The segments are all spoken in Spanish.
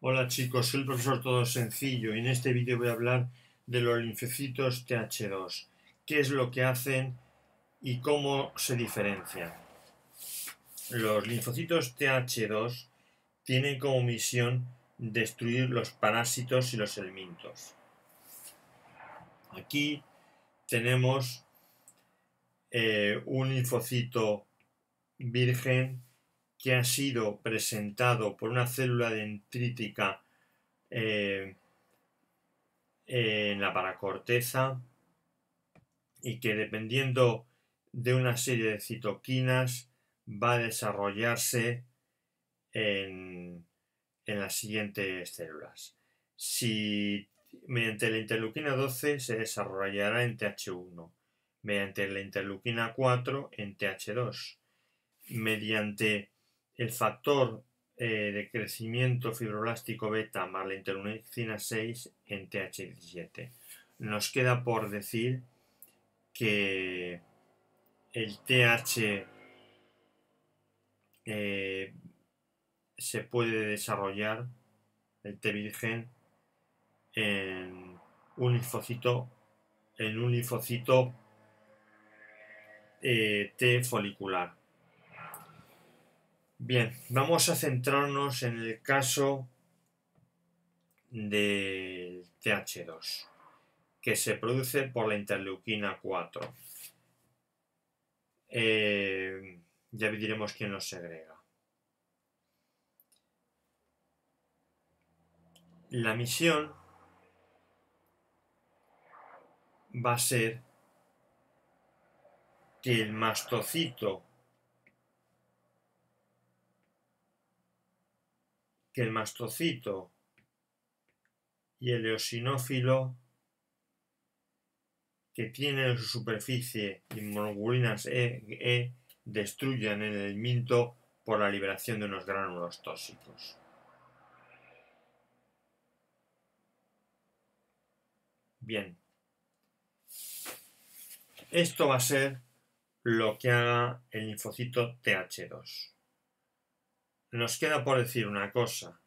Hola chicos, soy el profesor Todo Sencillo y en este vídeo voy a hablar de los linfocitos TH2, qué es lo que hacen y cómo se diferencian. Los linfocitos TH2 tienen como misión destruir los parásitos y los elementos. Aquí tenemos eh, un linfocito virgen que ha sido presentado por una célula dendrítica eh, en la paracorteza y que dependiendo de una serie de citoquinas va a desarrollarse en, en las siguientes células. Si mediante la interleuquina 12 se desarrollará en TH1, mediante la interleuquina 4 en TH2, mediante el factor eh, de crecimiento fibroblástico beta más la interleucina 6 en TH17. Nos queda por decir que el TH eh, se puede desarrollar, el T virgen, en un linfocito, en un linfocito eh, T folicular. Bien, vamos a centrarnos en el caso del TH2, que se produce por la interleuquina 4. Eh, ya diremos quién lo segrega. La misión va a ser que el mastocito que el mastocito y el eosinófilo que tienen en su superficie inmunoglobulinas e, e destruyan el elemento por la liberación de unos gránulos tóxicos. Bien. Esto va a ser lo que haga el linfocito TH2 nos queda por decir una cosa,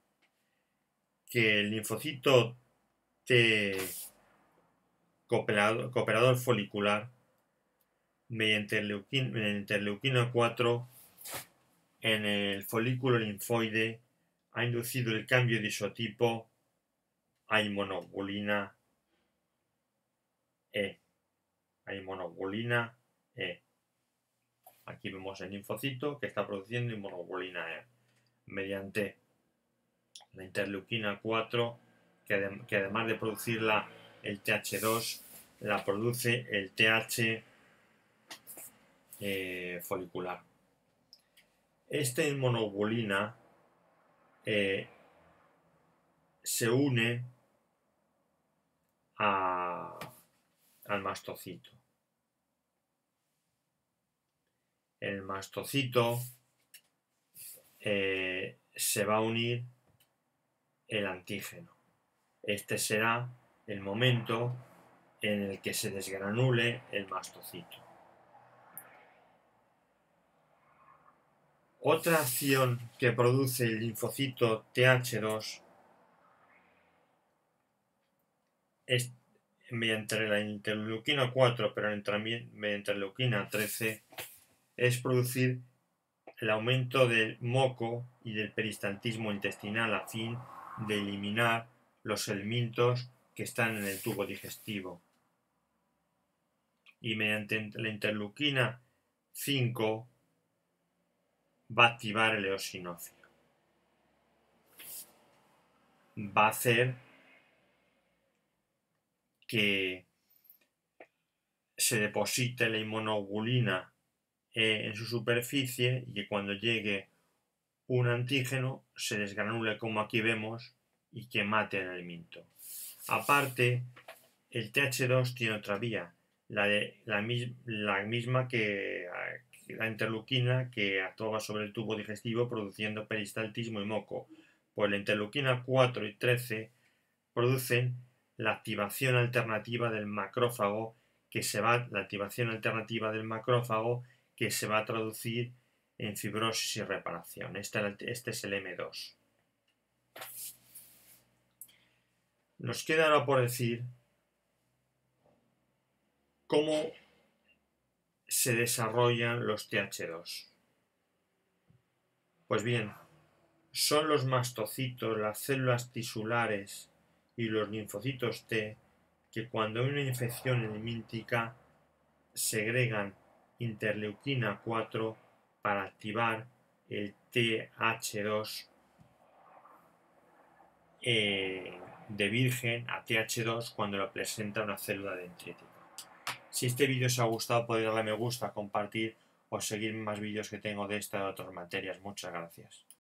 que el linfocito T cooperador, folicular, mediante el leuquina 4, en el folículo linfoide, ha inducido el cambio de isotipo a inmunoglobulina E. A inmunoglobulina E. Aquí vemos el linfocito que está produciendo inmunoglobulina E mediante la interleuquina 4, que, además de producirla el TH2, la produce el TH eh, folicular. Esta inmunoglobulina eh, se une al mastocito. El mastocito eh, se va a unir el antígeno. Este será el momento en el que se desgranule el mastocito. Otra acción que produce el linfocito TH2 es mediante la interleuquina 4, pero también mediante la leuquina 13, es producir el aumento del moco y del peristaltismo intestinal a fin de eliminar los elementos que están en el tubo digestivo. Y mediante la interleuquina 5 va a activar el eosinófilo. Va a hacer que se deposite la inmunoglobulina eh, en su superficie y que cuando llegue un antígeno se desgranule como aquí vemos y que mate el elemento. Aparte, el TH2 tiene otra vía, la, de, la, misma que la interleuquina que actuaba sobre el tubo digestivo produciendo peristaltismo y moco. Pues la interleuquina 4 y 13 producen la activación alternativa del macrófago que se va la activación alternativa del macrófago que se va a traducir en fibrosis y reparación. Este, este es el M2. Nos queda ahora por decir cómo se desarrollan los TH2. Pues bien, son los mastocitos, las células tisulares y los linfocitos T que cuando hay una infección endemítica segregan interleuquina 4 para activar el TH2 eh, de virgen a TH2 cuando lo presenta una célula dendrítica. Si este vídeo os ha gustado podéis darle me gusta, compartir o seguir más vídeos que tengo de esta y de otras materias. Muchas gracias.